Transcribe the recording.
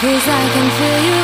Cause I can feel you